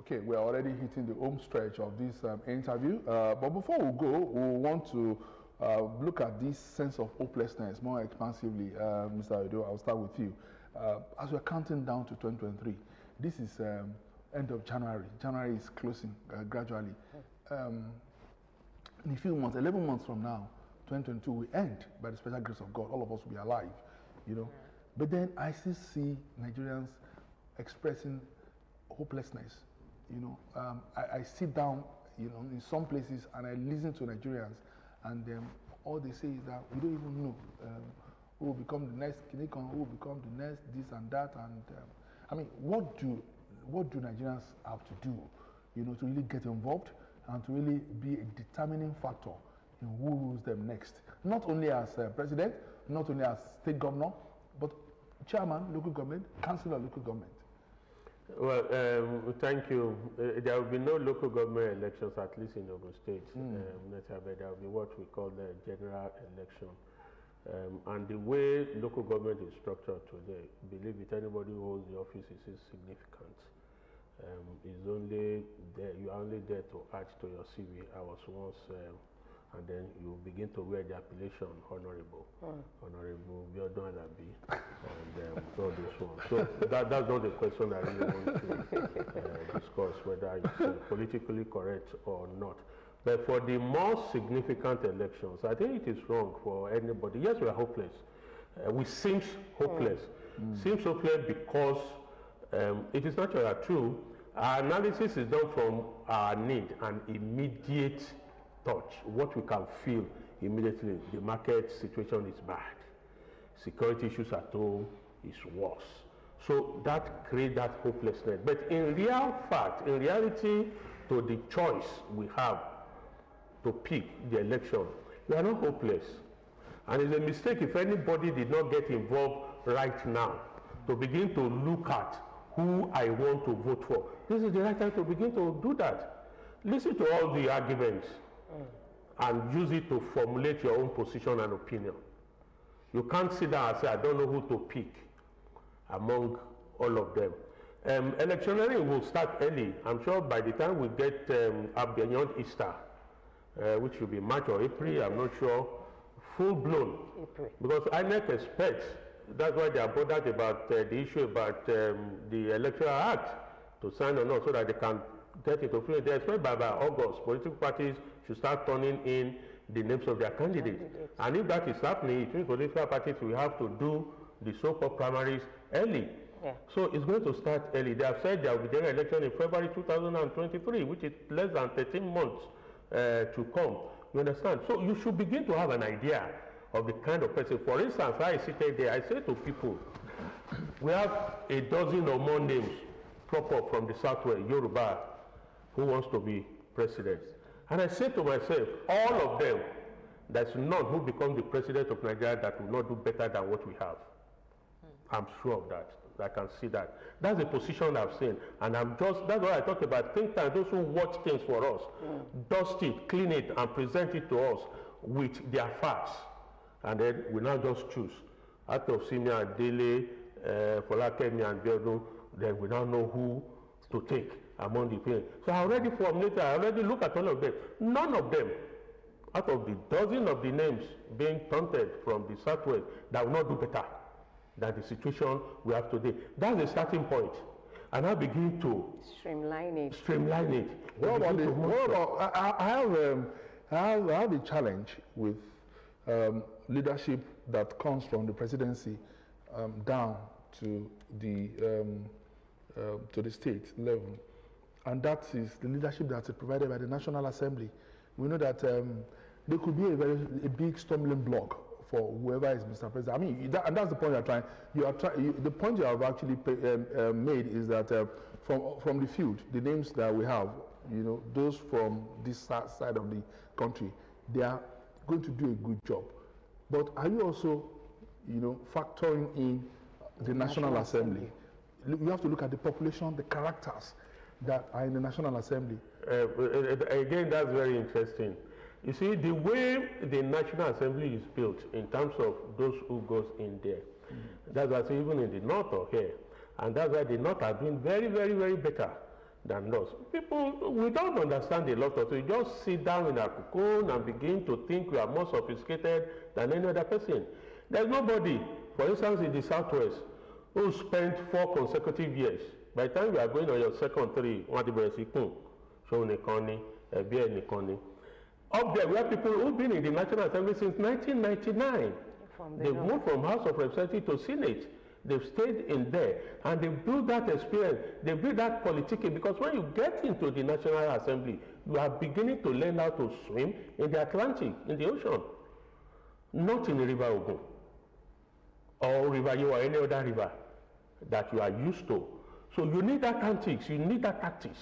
Okay, we're already hitting the home stretch of this um, interview. Uh, but before we go, we want to uh, look at this sense of hopelessness more expansively. Uh, Mr. Odo, I'll start with you. Uh, as we're counting down to 2023, this is um, end of January. January is closing uh, gradually. Um, in a few months, 11 months from now, 2022 will end by the special grace of God. All of us will be alive, you know. But then I still see Nigerians expressing hopelessness. You know, um, I, I sit down, you know, in some places and I listen to Nigerians, and um, all they say is that we don't even know um, who will become the next Kinikon, who will become the next this and that. And um, I mean, what do what do Nigerians have to do, you know, to really get involved and to really be a determining factor in who rules them next? Not only as uh, president, not only as state governor, but chairman, local government, councillor, local government. Well, um, thank you. Uh, there will be no local government elections, at least in Ogun State, mm. um, there will be what we call the general election. Um, and the way local government is structured today, believe it, anybody who holds the office is significant. Um, is only there, you are only there to add to your CV. I was once um, and then you begin to wear the appellation honorable, mm. honorable Biodun Alabi, and um, all this one. So that, that's not the question I really want to uh, discuss, whether it's uh, politically correct or not. But for the most significant elections, I think it is wrong for anybody. Yes, we are hopeless. Uh, we seem hopeless. Mm. Seems hopeless because um, it is not true. Our analysis is done from our need and immediate touch, what we can feel immediately, the market situation is bad. Security issues at home is worse. So that creates that hopelessness. But in real fact, in reality, to the choice we have to pick the election, we are not hopeless. And it's a mistake if anybody did not get involved right now to begin to look at who I want to vote for. This is the right time to begin to do that. Listen to all the arguments. And use it to formulate your own position and opinion. You can't sit down and say, I don't know who to pick among all of them. Um, electioneering will start early. I'm sure by the time we get um, beyond Easter, uh, which will be March or April, I'm not sure, full blown. April. Because INEC expects, that's why they are bothered about uh, the issue about um, the Electoral Act to sign or not so that they can get into place. They expect by, by August, political parties should start turning in the names of their candidates. candidates. And if that is happening, it means political parties will have to do the so-called primaries early. Yeah. So it's going to start early. They have said there will be general election in February 2023, which is less than 13 months uh, to come. You understand? So you should begin to have an idea of the kind of person. For instance, I sit there, I say to people, we have a dozen or more names proper from the southwest, Yoruba, who wants to be president. And I said to myself, all of them, there's none who becomes the president of Nigeria that will not do better than what we have. Hmm. I'm sure of that. I can see that. That's the position I've seen. And I'm just, that's why I talk about think tank, those who watch things for us, mm. dust it, clean it, and present it to us with their facts. And then we now just choose. Out of Simia, Dele, uh, Folakemi, and Biodun, then we now know who to take among the parents. So I already formulated, I already look at all of them. None of them, out of the dozen of the names being taunted from the southwest, that will not do better than the situation we have today. That's the starting point. And I begin to streamline it. Streamline it. What about the, what about, I, I, have, um, I, have, I have a challenge with um, leadership that comes from the presidency um, down to the um, uh, to the state level and that is the leadership that's provided by the National Assembly. We know that um, there could be a very a big stumbling block for whoever is Mr. President. I mean, that, and that's the point you're trying. You are trying. The point you have actually um, uh, made is that uh, from from the field, the names that we have, you know, those from this side of the country, they are going to do a good job. But are you also, you know, factoring in the, the National, National Assembly? Assembly? You have to look at the population, the characters that are in the National Assembly? Uh, uh, again, that's very interesting. You see, the way the National Assembly is built in terms of those who goes in there, mm. that's why even in the North or here, and that's why the North are doing very, very, very better than us. People, we don't understand a lot of things. We just sit down in our cocoon and begin to think we are more sophisticated than any other person. There's nobody, for instance, in the Southwest, who spent four consecutive years. By the time you are going on your second three, wọ́n ti bẹ̀rẹ̀ sí kùn, ṣòun nìkan ni, ẹ̀bí ẹ̀ nìkan ni. Up there, we have people who've been in the National Assembly since 1999. They've moved from House of Representatives to Senate. They've stayed in there and they built that experience. They built that politicking because when you get into the National Assembly, you are beginning to learn how to swim in the Atlantic, in the ocean, not in the River Ogun or River Yo or any other river that you are used to. So you need that tactics, you need that tactics,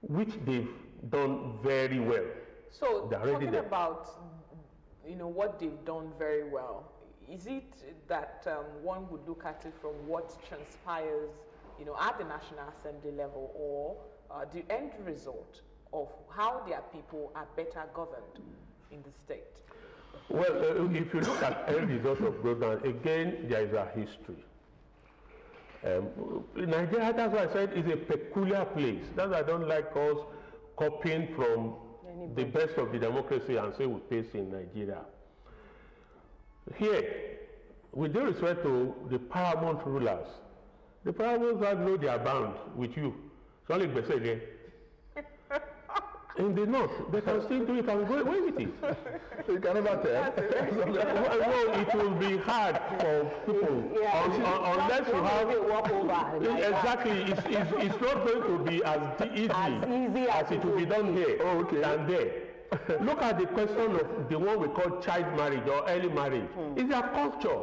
which they've done very well. So They're talking there. about, you know, what they've done very well, is it that um, one would look at it from what transpires, you know, at the National Assembly level, or uh, the end result of how their people are better governed in the state? Well, uh, if you look at end result of Broadband, again, there is a history. Um, Nigeria, that's why I said, is a peculiar place. That's why I don't like us copying from the best of the democracy and say we paste in Nigeria. Here, with due respect to the paramount rulers, the paramount rulers know are bound with you. It's only Gbese there. In the north, they can still do it and go away with it. You can never tell. Well, it will be hard for people Yeah, un- un- unless you have. a walkover. like that. Exactly, it's, it's, it's not going to be as easy, As easy as it it will be would done here Oh, okay. than there. Look at the question of the one we call child marriage or early marriage. It's a culture.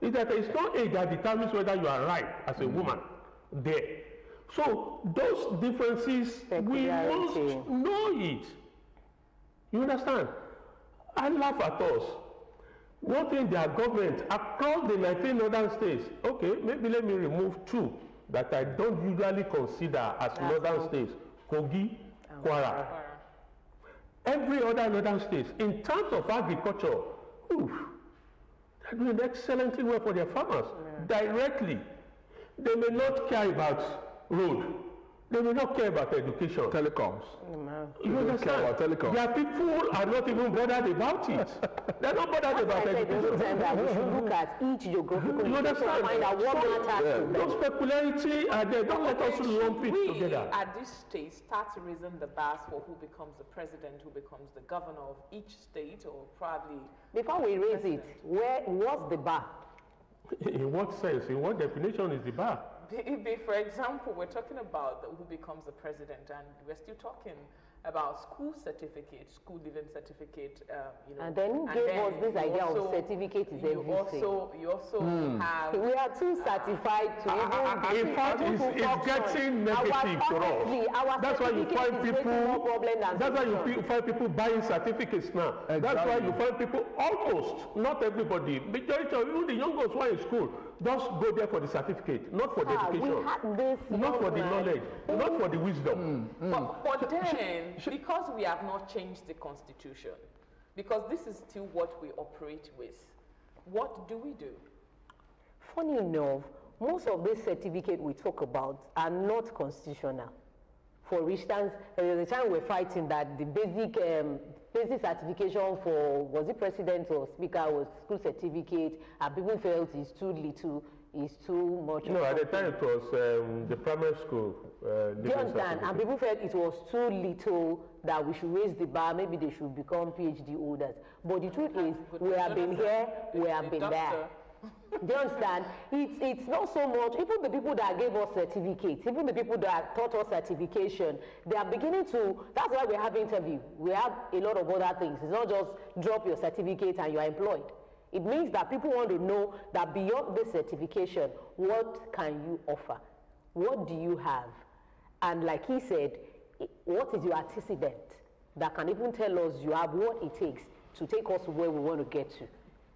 It's that it's not age that determines whether you are right as a hmm. woman there. So those differences, we must know it. You understand? I laugh at us. What in their government across the 19 northern states, okay, maybe let me remove two that I don't usually consider as northern states, Kogi, Kwara. Every other northern states, in terms of agriculture, oof, they're doing excellently well for their farmers directly. They may not care about road. They may not care about education. Telecoms. You don't understand? care about telecom. Their people are not even bothered about it. They're not bothered That's about I said the time that we education. should look at each geographical You understand? and find out what So, matters to them. Those peculiarity are there. Don't let us lump we, it together. at this stage, start raising the bars for who becomes the president, who becomes the governor of each state, or probably Before we raise it, where what's the bar? In what sense? In what definition is the bar? Maybe, for example, we're talking about who becomes the president, and we're still talking about school certificate, school living certificate, uh, you know. And then who gave us this idea of also- certificate is you everything? Also, you also have. We are too certified to even be in fact, it's, it's getting negative honestly, us. That's why you find people. That's why you find people buying certificates now. That's why Exactly. you find people almost, not everybody, majority of even the young ones who are in school, just go there for the certificate, not for the Ah, we education, had this not for the young man knowledge, not for the wisdom. But, but then, because we have not changed the constitution, because this is still what we operate with, what do we do? Funny enough, most of these certificates we talk about are not constitutional. For instance, there was a time we're fighting that the basic um, basic certification for was it president or speaker was school certificate, and people felt it's too little, it's too much. No, at the time it was um, the primary school. Uh, Do you understand? And people felt it was too little that we should raise the bar, maybe they should become PhD holders. But the truth is, we have been here, we have been there. Do you understand? It's, it's not so much, even the people that gave us certificates, even the people that taught us certification, they are beginning to, that's why we have interview. We have a lot of other things. It's not just drop your certificate and you are employed. It means that people want to know that beyond this certification, what can you offer? What do you have? And like he said, what is your antecedent that can even tell us you have what it takes to take us where we want to get to?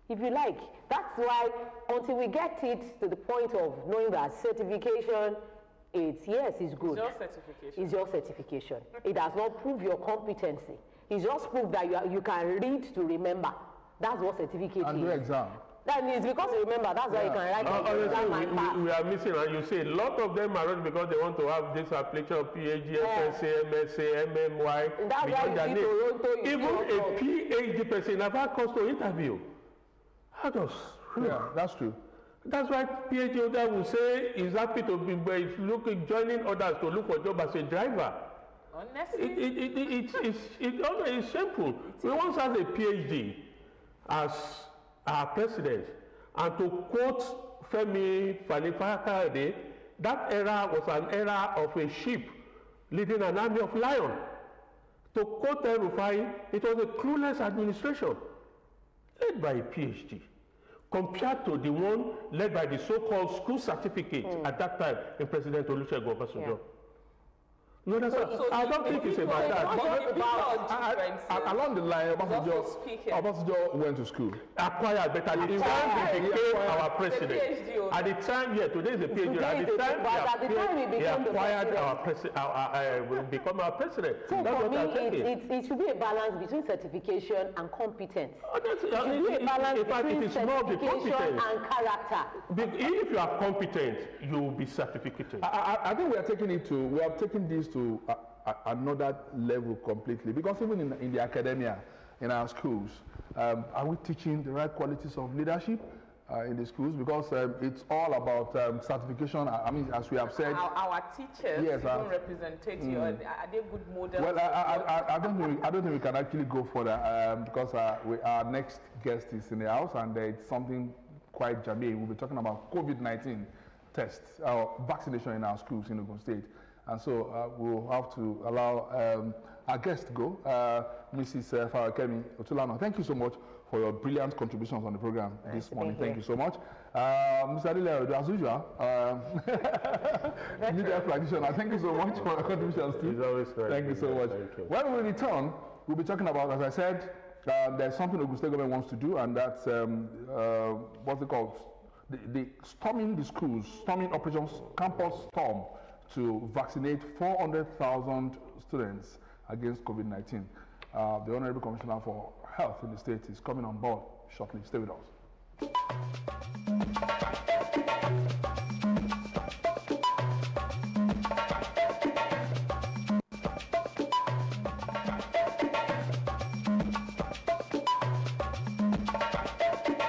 If you like, that's why until we get it to the point of knowing that certification, it's yes, it's good. Your certification. It's your certification. it does not prove your competency. It just proves that you, are, you can read to remember. That's what certificate And is. do exam. That means because you remember, that's why you can write Uh, honestly, we, we, we are missing, and you see, a lot of them are running because they want to have this application of PhD, FSA, MSA, MMY. That's why you see. Toronto, you Even a. PhD person never comes to interview. How does? Yeah, that's true. That's why PhD holder will say he's happy to be but he's looking, joining others to look for job as a driver. Honestly, It, it, it, it, it's, it's, it, also is simple. We once had a PhD as our president, and to quote Femi Fani-Fakayode, that era was an era of a sheep leading an army of lion. To quote El Rufai, it was a clueless administration led by a PhD compared to the one led by the so-called school certificate at that time in President Olusegun Obasanjo. You understand? so I don't think it's about that. But people I- I- different, I- yeah. along the line, also Obasanjo. Obasanjo went to school. acquired, but at the time Acquired, he he became our president. At the time, yeah, today is a PhD. At the a- time, but at the he, time he acquired- he acquired our president, our, uh, become our president. So That's for what me, I'm it, it, it should be a balance between certification and competence. Oh, that's- It uh, should be a balance in it between is more of the certification and character. Be- If you are competent, you will be certificated. I, I, I think we are taking it to, we have taken this to a, a, another level completely because even in, in the academia, in our schools, um, are we teaching the right qualities of leadership uh, in the schools? Because um, it's all about um, certification. I, I mean, as we have said, our, our teachers, Yes, even uh, representative, are, are they good models? Well, I, I, I, I don't think we, I don't think we can actually go further um, because uh, we, our next guest is in the house and uh, it's something quite germane. We'll be talking about COVID-19 tests, uh, vaccination in our schools in Ogun State, and so uh, we'll have to allow um, our guest to go, uh, Mrs. Uh, Folakemi Otulano. Thank you so much for your brilliant contributions on the program this to be morning. Thank you so much, uh, Mr. Adele, as usual. Um, media practitioner. Thank you so much for your contributions too. It's always nice Thank you so much. You. When we return, we'll be talking about, as I said, uh, there's something Ogun State government wants to do, and that's um, uh, what's it called? The, the storming the schools, storming operations, campus storm to vaccinate 400,000 students against COVID-19. Uh, the Honorable Commissioner for Health in the state is coming on board shortly. Stay with us.